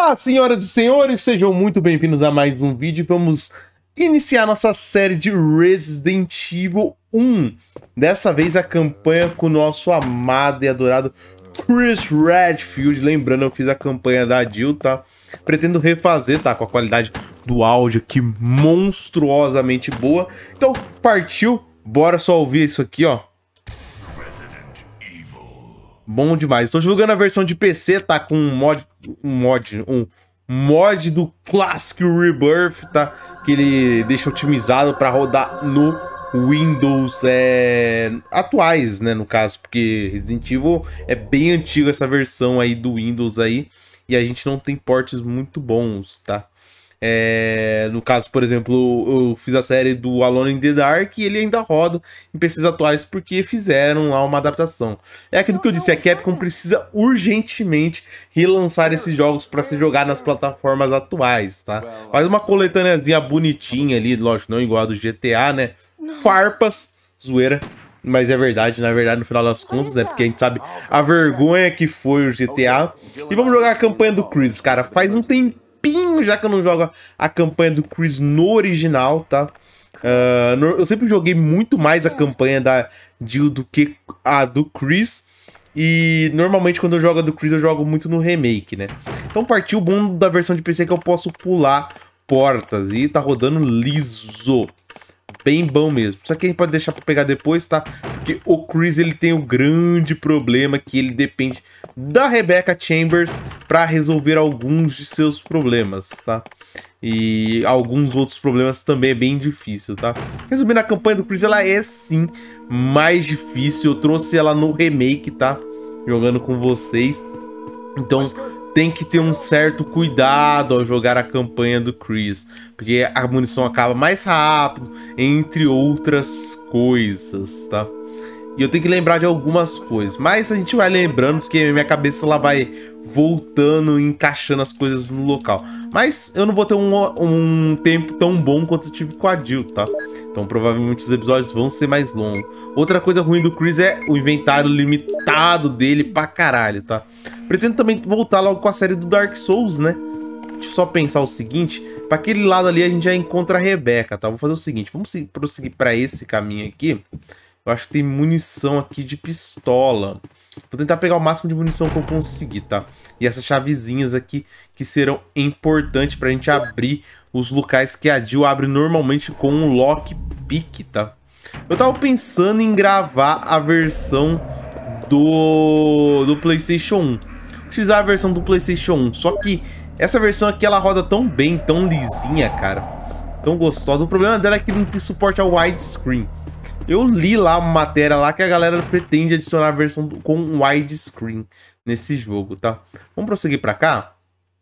Olá, senhoras e senhores, sejam muito bem-vindos a mais um vídeo. Vamos iniciar nossa série de Resident Evil 1. Dessa vez a campanha com o nosso amado e adorado Chris Redfield. Lembrando, eu fiz a campanha da Jill, tá? Pretendo refazer, tá? Com a qualidade do áudio aqui monstruosamente boa. Então, partiu. Bora só ouvir isso aqui, ó. Bom demais. Estou jogando a versão de PC, tá? Com um mod. Um mod. Um mod do Classic Rebirth, tá? Que ele deixa otimizado para rodar no Windows é, atuais, né? No caso, porque Resident Evil é bem antigo essa versão aí do Windows aí. E a gente não tem portes muito bons, tá? É, no caso, por exemplo, eu fiz a série do Alone in the Dark e ele ainda roda em PCs atuais porque fizeram lá uma adaptação. É aquilo que eu disse, a Capcom precisa urgentemente relançar esses jogos para se jogar nas plataformas atuais, tá? Faz uma coletâneazinha bonitinha ali, lógico, não igual a do GTA, né? Farpas, zoeira. Mas é verdade, na verdade, no final das contas, né? Porque a gente sabe a vergonha que foi o GTA. E vamos jogar a campanha do Chris, cara. Faz um tempo já que eu não jogo a campanha do Chris no original, tá? Uh, eu sempre joguei muito mais a campanha da Jill do que a do Chris. E normalmente quando eu jogo a do Chris eu jogo muito no remake, né? Então partiu o bom da versão de PC que eu posso pular portas e tá rodando liso bem bom mesmo. Só que a gente pode deixar para pegar depois, tá? Porque o Chris ele tem o um grande problema que ele depende da Rebecca Chambers para resolver alguns de seus problemas, tá? E alguns outros problemas também é bem difícil, tá? Resumindo, a campanha do Chris ela é sim mais difícil. Eu trouxe ela no remake, tá? Jogando com vocês. Então, tem que ter um certo cuidado ao jogar a campanha do Chris, porque a munição acaba mais rápido, entre outras coisas, tá? E eu tenho que lembrar de algumas coisas, mas a gente vai lembrando porque minha cabeça ela vai voltando, encaixando as coisas no local. Mas eu não vou ter um, um tempo tão bom quanto eu tive com a Jill, tá? Então provavelmente os episódios vão ser mais longos. Outra coisa ruim do Chris é o inventário limitado dele pra caralho, tá? Pretendo também voltar logo com a série do Dark Souls, né? Deixa eu só pensar o seguinte, para aquele lado ali a gente já encontra a Rebeca, tá? Vou fazer o seguinte, vamos prosseguir para esse caminho aqui. Eu acho que tem munição aqui de pistola. Vou tentar pegar o máximo de munição que eu conseguir, tá? E essas chavezinhas aqui que serão importantes pra gente abrir os locais que a Jill abre normalmente com um lockpick, tá? Eu tava pensando em gravar a versão do, do PlayStation 1 utilizar a versão do PlayStation 1. Só que essa versão aqui, ela roda tão bem, tão lisinha, cara. Tão gostosa. O problema dela é que não tem suporte ao widescreen. Eu li lá uma matéria lá que a galera pretende adicionar a versão com widescreen nesse jogo, tá? Vamos prosseguir pra cá.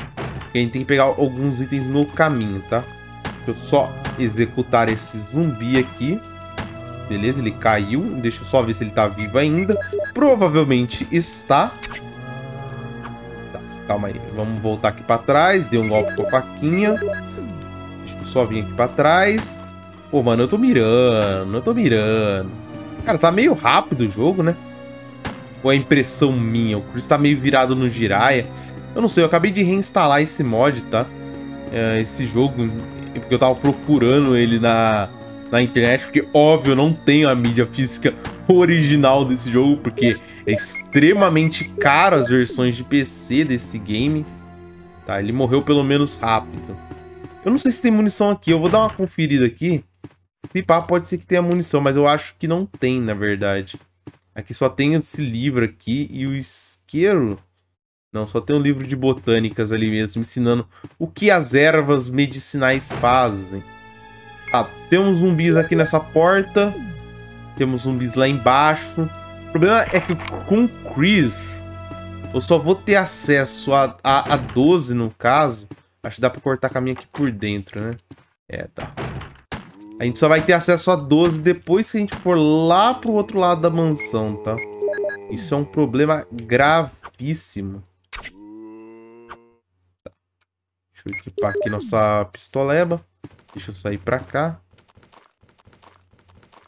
a gente tem que pegar alguns itens no caminho, tá? Deixa eu só executar esse zumbi aqui. Beleza, ele caiu. Deixa eu só ver se ele tá vivo ainda. Provavelmente está. Calma aí, vamos voltar aqui pra trás. Deu um golpe com a faquinha. Deixa eu só vir aqui pra trás. Pô, mano, eu tô mirando, eu tô mirando. Cara, tá meio rápido o jogo, né? Ou é impressão minha? O Chris tá meio virado no Jiraya. Eu não sei, eu acabei de reinstalar esse mod, tá? É, esse jogo, porque eu tava procurando ele na, na internet, porque óbvio eu não tenho a mídia física original desse jogo, porque é extremamente caro as versões de PC desse game. Tá, ele morreu pelo menos rápido. Eu não sei se tem munição aqui, eu vou dar uma conferida aqui. Se pá, pode ser que tenha munição, mas eu acho que não tem, na verdade. Aqui só tem esse livro aqui e o isqueiro... Não, só tem um livro de botânicas ali mesmo, ensinando o que as ervas medicinais fazem. Tá, temos zumbis aqui nessa porta. Temos zumbis lá embaixo. O problema é que com Chris, eu só vou ter acesso a, a, a 12 no caso. Acho que dá pra cortar caminho aqui por dentro, né? É, tá. A gente só vai ter acesso a 12 depois que a gente for lá pro outro lado da mansão, tá? Isso é um problema gravíssimo. Tá. Deixa eu equipar aqui nossa pistoleba. Deixa eu sair pra cá.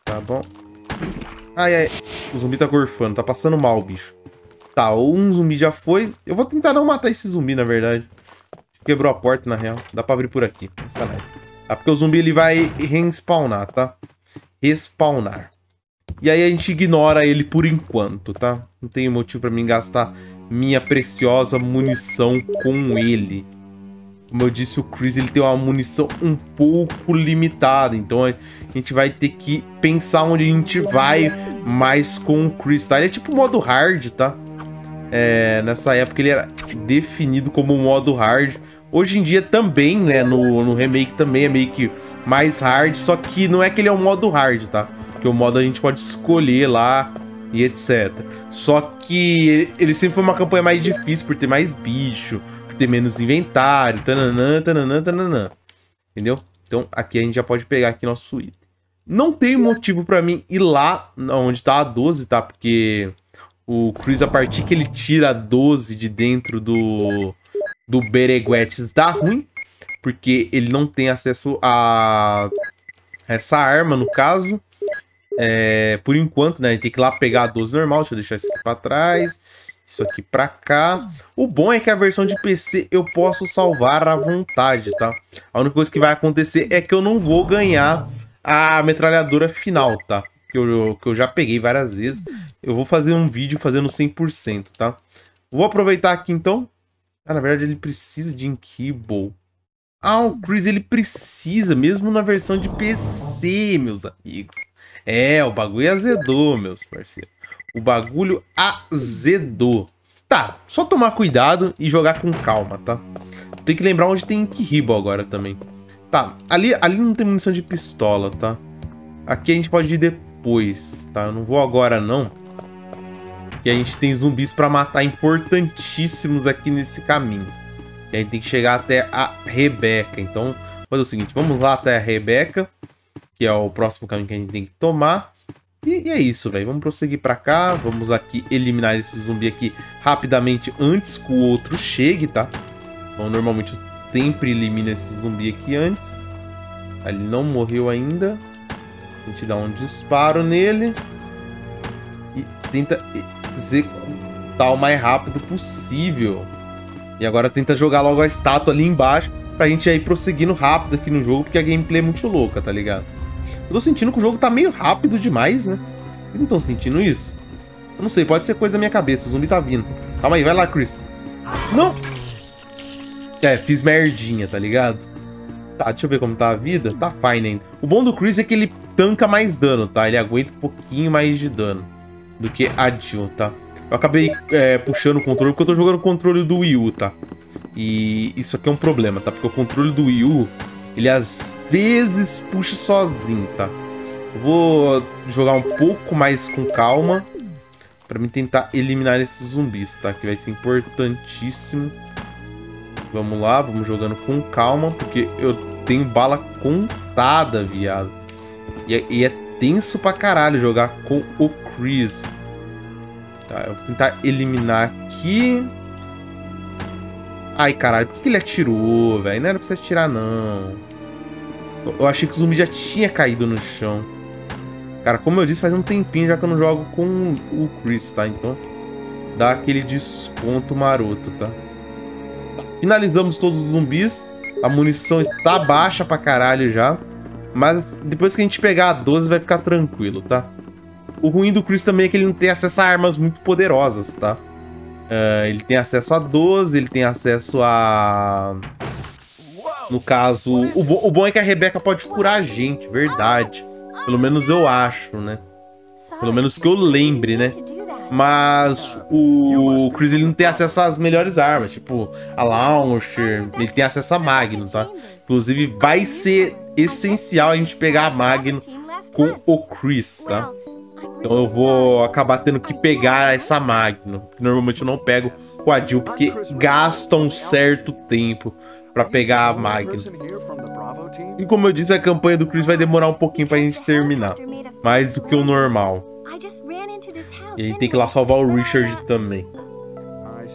Tá bom. Ai, ai. O zumbi tá gorfando. Tá passando mal, bicho. Tá, um zumbi já foi. Eu vou tentar não matar esse zumbi, na verdade. quebrou a porta, na real. Dá pra abrir por aqui. Isso é nice. Tá? Porque o zumbi ele vai respawnar, tá? Respawnar. E aí a gente ignora ele por enquanto, tá? Não tem motivo pra mim gastar minha preciosa munição com ele. Como eu disse, o Chris ele tem uma munição um pouco limitada. Então a gente vai ter que pensar onde a gente vai mais com o Chris, tá? Ele é tipo modo hard, tá? É, nessa época ele era definido como modo hard. Hoje em dia também, né, no, no remake também é meio que mais hard, só que não é que ele é um modo hard, tá? Porque o modo a gente pode escolher lá e etc. Só que ele sempre foi uma campanha mais difícil por ter mais bicho, por ter menos inventário, tananã, tananã, tananã. Entendeu? Então aqui a gente já pode pegar aqui nosso item. Não tem motivo pra mim ir lá onde tá a 12, tá? Porque o Chris, a partir que ele tira a 12 de dentro do, do Bereguetes, dá ruim. Porque ele não tem acesso a essa arma, no caso. É, por enquanto, né? Gente tem que ir lá pegar a 12 normal. Deixa eu deixar isso aqui pra trás. Isso aqui pra cá. O bom é que a versão de PC eu posso salvar à vontade, tá? A única coisa que vai acontecer é que eu não vou ganhar a metralhadora final, tá? Que eu, que eu já peguei várias vezes. Eu vou fazer um vídeo fazendo 100%, tá? Vou aproveitar aqui, então. Ah, na verdade, ele precisa de Inkibble. Ah, o Chris, ele precisa, mesmo na versão de PC, meus amigos. É, o bagulho azedou, meus parceiros. O bagulho azedou. Tá, só tomar cuidado e jogar com calma, tá? Tem que lembrar onde tem Kiribble agora também. Tá, ali, ali não tem munição de pistola, tá? Aqui a gente pode ir depois, tá? Eu não vou agora, não. E a gente tem zumbis pra matar importantíssimos aqui nesse caminho. E a gente tem que chegar até a Rebeca. Então, fazer o seguinte, vamos lá até a Rebeca que é o próximo caminho que a gente tem que tomar. E, e é isso, velho. Vamos prosseguir pra cá. Vamos aqui eliminar esse zumbi aqui rapidamente antes que o outro chegue, tá? Então, normalmente eu sempre elimino esse zumbi aqui antes. Ele não morreu ainda. A gente dá um disparo nele. E tenta executar o mais rápido possível. E agora tenta jogar logo a estátua ali embaixo pra gente ir prosseguindo rápido aqui no jogo, porque a gameplay é muito louca, tá ligado? Eu tô sentindo que o jogo tá meio rápido demais, né? Vocês não estão sentindo isso? Eu não sei, pode ser coisa da minha cabeça. O zumbi tá vindo. Calma aí, vai lá, Chris. Não! É, fiz merdinha, tá ligado? Tá, deixa eu ver como tá a vida. Tá fine ainda. O bom do Chris é que ele tanca mais dano, tá? Ele aguenta um pouquinho mais de dano do que a Jill, tá? Eu acabei é, puxando o controle porque eu tô jogando o controle do Wii U, tá? E isso aqui é um problema, tá? Porque o controle do Wii U, ele às vezes puxa sozinho, tá? Eu vou jogar um pouco mais com calma para mim tentar eliminar esses zumbis, tá? Que vai ser importantíssimo. Vamos lá, vamos jogando com calma, porque eu tenho bala contada, viado. E é, e é tenso pra caralho jogar com o Chris. Tá, eu vou tentar eliminar aqui. Ai, caralho, por que ele atirou, velho? Não era pra você atirar, não. Eu achei que o zumbi já tinha caído no chão. Cara, como eu disse, faz um tempinho já que eu não jogo com o Chris, tá? Então, dá aquele desconto maroto, tá? Finalizamos todos os zumbis. A munição tá baixa pra caralho já. Mas depois que a gente pegar a 12, vai ficar tranquilo, tá? O ruim do Chris também é que ele não tem acesso a armas muito poderosas, tá? Uh, ele tem acesso a 12, ele tem acesso a... No caso, o, bo o bom é que a Rebeca pode curar a gente, verdade. Pelo menos eu acho, né? Pelo menos que eu lembre, né? Mas o Chris ele não tem acesso às melhores armas, tipo a Launcher, ele tem acesso a Magnum, tá? Inclusive vai ser essencial a gente pegar a Magnum com o Chris, tá? Então eu vou acabar tendo que pegar essa Magnum, que normalmente eu não pego com a Jill, porque gasta um certo tempo para pegar a Magnum. E como eu disse, a campanha do Chris vai demorar um pouquinho pra gente terminar. Mais do que o normal. E a gente tem que ir lá salvar o Richard também.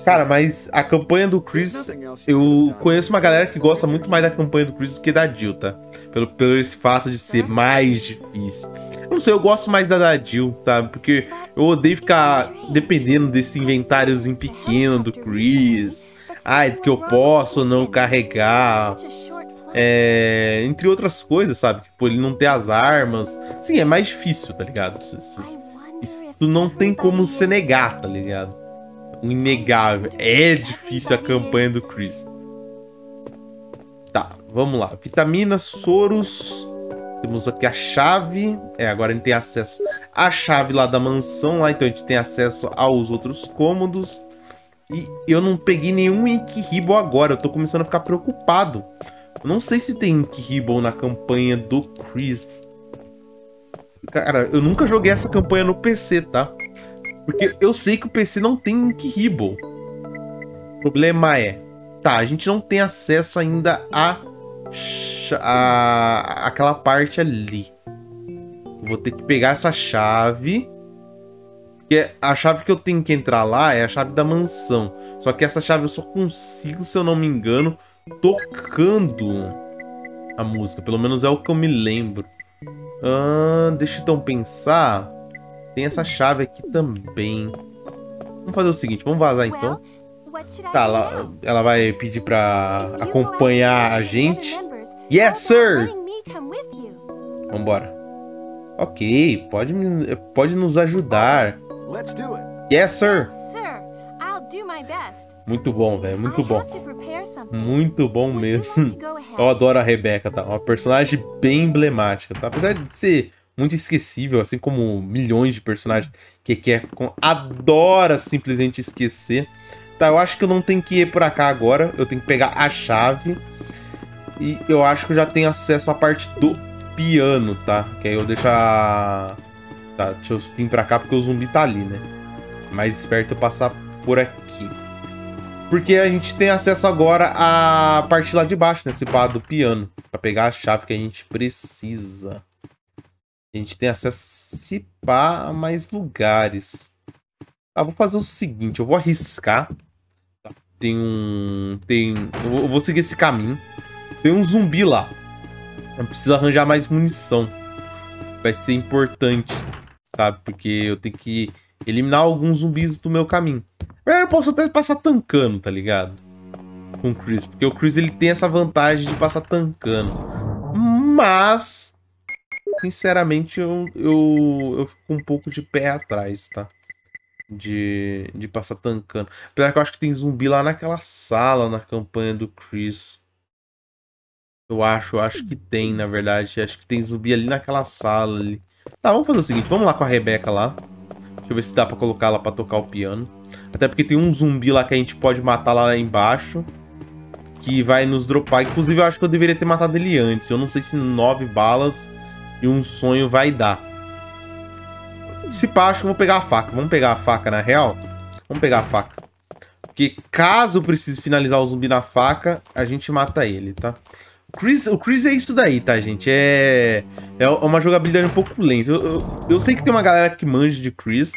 Cara, mas a campanha do Chris, eu conheço uma galera que gosta muito mais da campanha do Chris do que da Jill, tá? Pelo, pelo esse fato de ser mais difícil. Eu não sei, eu gosto mais da da Jill, sabe? Porque eu odeio ficar dependendo desse inventáriozinho pequeno do Chris. Ah, que eu posso não carregar. É, entre outras coisas, sabe? Tipo, ele não ter as armas. Sim, é mais difícil, tá ligado? Isso, isso, isso não tem como se negar, tá ligado? Inegável. É difícil a campanha do Chris. Tá, vamos lá. Vitaminas, soros. Temos aqui a chave. É, agora a gente tem acesso à chave lá da mansão. Lá, então a gente tem acesso aos outros cômodos. E eu não peguei nenhum Inkihibo agora. Eu tô começando a ficar preocupado. Eu não sei se tem Inkihibo na campanha do Chris. Cara, eu nunca joguei essa campanha no PC, tá? Porque eu sei que o PC não tem Inkihibo. O problema é... Tá, a gente não tem acesso ainda a... a aquela parte ali. Vou ter que pegar essa chave porque a chave que eu tenho que entrar lá é a chave da mansão. Só que essa chave eu só consigo, se eu não me engano, tocando a música. Pelo menos é o que eu me lembro. Ah, deixa então pensar. Tem essa chave aqui também. Vamos fazer o seguinte, vamos vazar então. Tá, ela, ela vai pedir pra acompanhar a gente. Yes, sir! Vambora. Ok, pode, pode nos ajudar. Yes, sir. Muito bom, velho. Muito bom. Muito bom mesmo. Eu adoro a Rebecca, tá? Uma personagem bem emblemática, tá? Apesar de ser muito esquecível, assim como milhões de personagens que quer adora simplesmente esquecer. Tá, eu acho que eu não tenho que ir por cá agora. Eu tenho que pegar a chave. E eu acho que eu já tenho acesso à parte do piano, tá? Que aí eu deixo a... Tá, deixa eu vir pra cá porque o zumbi tá ali, né? Mais esperto eu passar por aqui. Porque a gente tem acesso agora à parte lá de baixo, né? Esse pá do piano. Pra pegar a chave que a gente precisa. A gente tem acesso se pá a mais lugares. Ah, vou fazer o seguinte, eu vou arriscar. Tá, tem um... Tem... Eu vou seguir esse caminho. Tem um zumbi lá. Eu preciso arranjar mais munição. Vai ser importante sabe? Porque eu tenho que eliminar alguns zumbis do meu caminho. Eu posso até passar tancando, tá ligado? Com o Chris, porque o Chris ele tem essa vantagem de passar tancando. Mas, sinceramente, eu, eu, eu fico um pouco de pé atrás, tá? De, de passar tancando. Apesar que eu acho que tem zumbi lá naquela sala na campanha do Chris. Eu acho, eu acho que tem, na verdade. Acho que tem zumbi ali naquela sala ali. Tá, vamos fazer o seguinte, vamos lá com a Rebeca lá. Deixa eu ver se dá pra colocar ela pra tocar o piano. Até porque tem um zumbi lá que a gente pode matar lá embaixo. Que vai nos dropar. Inclusive, eu acho que eu deveria ter matado ele antes. Eu não sei se nove balas e um sonho vai dar. Se pá, acho que eu vou pegar a faca. Vamos pegar a faca, na real? Vamos pegar a faca. Porque caso precise finalizar o zumbi na faca, a gente mata ele, tá? Chris, o Chris é isso daí, tá, gente? É, é uma jogabilidade um pouco lenta. Eu, eu, eu, sei que tem uma galera que manja de Chris.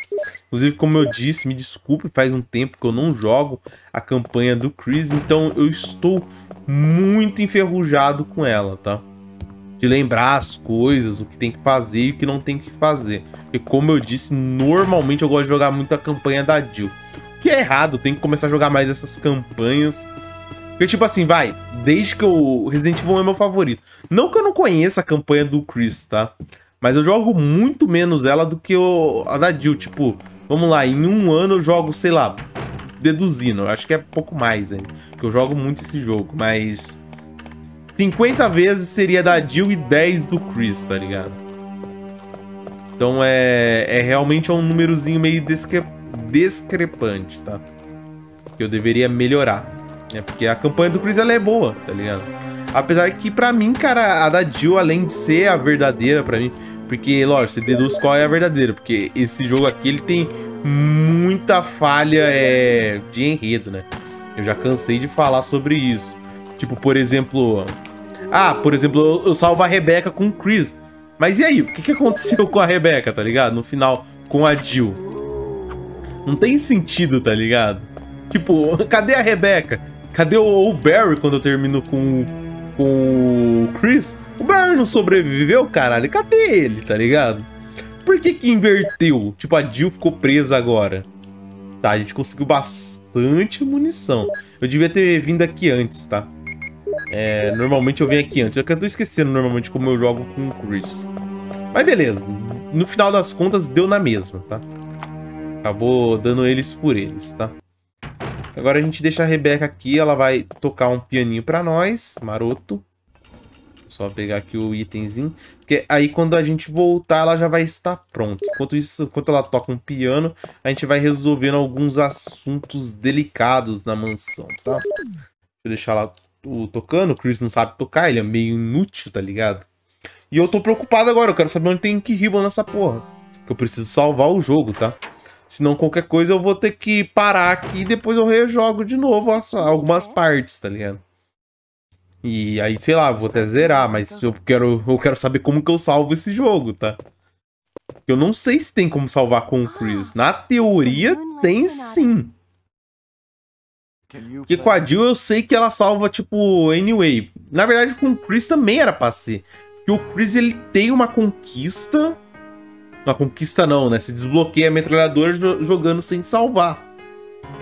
Inclusive, como eu disse, me desculpe, faz um tempo que eu não jogo a campanha do Chris. Então, eu estou muito enferrujado com ela, tá? De lembrar as coisas, o que tem que fazer e o que não tem que fazer. E como eu disse, normalmente eu gosto de jogar muito a campanha da Jill. Que é errado, tem que começar a jogar mais essas campanhas porque, tipo assim, vai, desde que o Resident Evil é meu favorito. Não que eu não conheça a campanha do Chris, tá? Mas eu jogo muito menos ela do que a da Jill. Tipo, vamos lá, em um ano eu jogo, sei lá, deduzindo. Acho que é pouco mais, hein? Porque eu jogo muito esse jogo, mas... 50 vezes seria da Jill e 10 do Chris, tá ligado? Então é, é realmente um númerozinho meio discre discrepante, tá? Que eu deveria melhorar. É porque a campanha do Chris ela é boa, tá ligado? Apesar que pra mim, cara, a da Jill, além de ser a verdadeira pra mim, porque, lógico, você deduz qual é a verdadeira, porque esse jogo aqui, ele tem muita falha é, de enredo, né? Eu já cansei de falar sobre isso. Tipo, por exemplo... Ah, por exemplo, eu, salvo a Rebeca com o Chris. Mas e aí? O que, que aconteceu com a Rebeca, tá ligado? No final, com a Jill. Não tem sentido, tá ligado? Tipo, cadê a Rebeca? Cadê o, o Barry quando eu termino com, com o Chris? O Barry não sobreviveu, caralho. Cadê ele, tá ligado? Por que que inverteu? Tipo, a Jill ficou presa agora. Tá, a gente conseguiu bastante munição. Eu devia ter vindo aqui antes, tá? É, normalmente eu venho aqui antes. Eu tô esquecendo normalmente como eu jogo com o Chris. Mas beleza. No final das contas, deu na mesma, tá? Acabou dando eles por eles, tá? Agora a gente deixa a Rebeca aqui. Ela vai tocar um pianinho pra nós. Maroto. Só pegar aqui o itemzinho. Porque aí quando a gente voltar, ela já vai estar pronta. Enquanto isso, enquanto ela toca um piano, a gente vai resolvendo alguns assuntos delicados na mansão, tá? Deixa eu deixar ela tocando. O Chris não sabe tocar, ele é meio inútil, tá ligado? E eu tô preocupado agora, eu quero saber onde tem que ribbon nessa porra. Que eu preciso salvar o jogo, tá? Senão qualquer coisa eu vou ter que parar aqui e depois eu rejogo de novo algumas partes, tá ligado? E aí, sei lá, vou até zerar, mas eu quero, eu quero saber como que eu salvo esse jogo, tá? Eu não sei se tem como salvar com o Chris. Na teoria, tem sim. Porque com a Jill eu sei que ela salva, tipo, anyway. Na verdade, com o Chris também era pra ser. Porque o Chris, ele tem uma conquista... Uma conquista não, né? Se desbloqueia a metralhadora jogando sem salvar.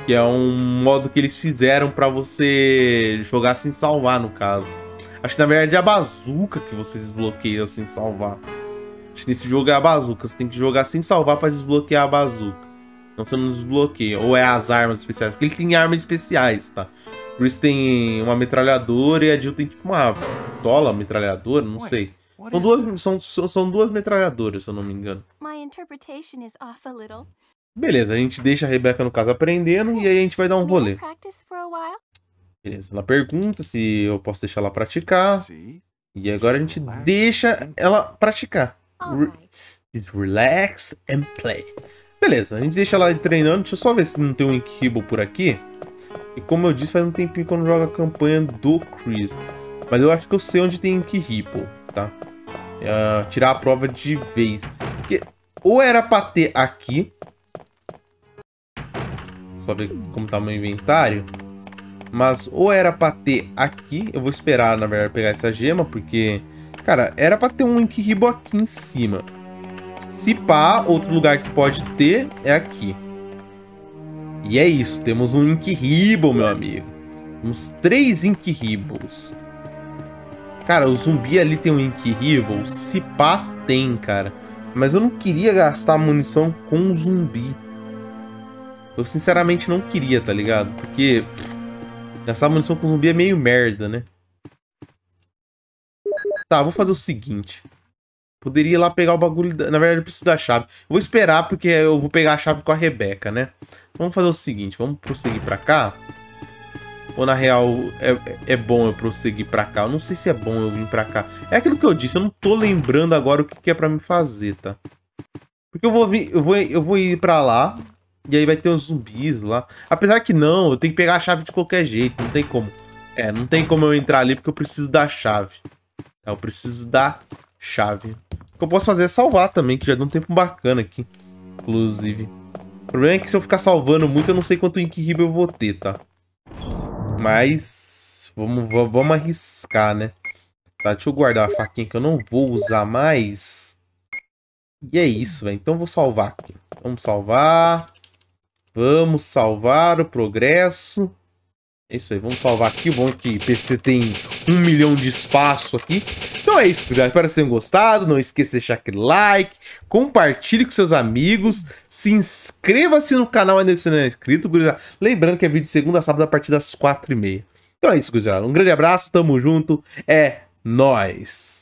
Que é um modo que eles fizeram para você jogar sem salvar, no caso. Acho que na verdade é a bazuca que você desbloqueia sem salvar. Acho que nesse jogo é a bazuca. Você tem que jogar sem salvar para desbloquear a bazuca. Não você não desbloqueia. Ou é as armas especiais. Porque ele tem armas especiais, tá? O Chris tem uma metralhadora e a Jill tem tipo uma pistola metralhadora, não sei. São duas, são, são duas metralhadoras, se eu não me engano. Beleza, a gente deixa a Rebeca, no caso, aprendendo e aí a gente vai dar um rolê. Beleza, ela pergunta se eu posso deixar ela praticar. E agora a gente deixa ela praticar. relax and play. Beleza, a gente deixa ela treinando. Deixa eu só ver se não tem um Inkibo por aqui. E como eu disse, faz um tempinho que eu não jogo a campanha do Chris. Mas eu acho que eu sei onde tem Inkibo, tá? Uh, tirar a prova de vez. Porque ou era pra ter aqui, só ver como tá meu inventário. Mas ou era pra ter aqui, eu vou esperar, na verdade, pegar essa gema, porque... Cara, era pra ter um Inkihibo aqui em cima. Se pá, outro lugar que pode ter é aqui. E é isso, temos um Inkihibo, meu amigo. Temos três Inkihibos. Cara, o zumbi ali tem um Inkihibo? Se pá, tem, cara. Mas eu não queria gastar munição com um zumbi. Eu sinceramente não queria, tá ligado? Porque gastar munição com zumbi é meio merda, né? Tá, vou fazer o seguinte. Poderia ir lá pegar o bagulho... Da... Na verdade, eu preciso da chave. vou esperar porque eu vou pegar a chave com a Rebeca, né? Vamos fazer o seguinte. Vamos prosseguir pra cá. Ou na real é, é bom eu prosseguir pra cá? Eu não sei se é bom eu vir pra cá. É aquilo que eu disse. Eu não tô lembrando agora o que, que é pra me fazer, tá? Porque eu vou, vir, eu vou, eu vou ir pra lá. E aí vai ter os zumbis lá. Apesar que não, eu tenho que pegar a chave de qualquer jeito. Não tem como. É, não tem como eu entrar ali porque eu preciso da chave. É, eu preciso da chave. O que eu posso fazer é salvar também, que já deu um tempo bacana aqui. Inclusive. O problema é que se eu ficar salvando muito, eu não sei quanto Ink eu vou ter, tá? Mas... Vamos, vamos arriscar, né? Tá, deixa eu guardar a faquinha que eu não vou usar mais. E é isso, velho. Então eu vou salvar aqui. Vamos salvar. Vamos salvar o progresso. É isso aí, vamos salvar aqui. Bom que PC tem um milhão de espaço aqui. Então é isso, pessoal. Espero que vocês tenham gostado. Não esqueça de deixar aquele like, compartilhe com seus amigos, se inscreva-se no canal ainda se não é inscrito, gurizada. Lembrando que é vídeo segunda a sábado a partir das quatro e meia. Então é isso, gurizada. Um grande abraço, tamo junto. É nóis!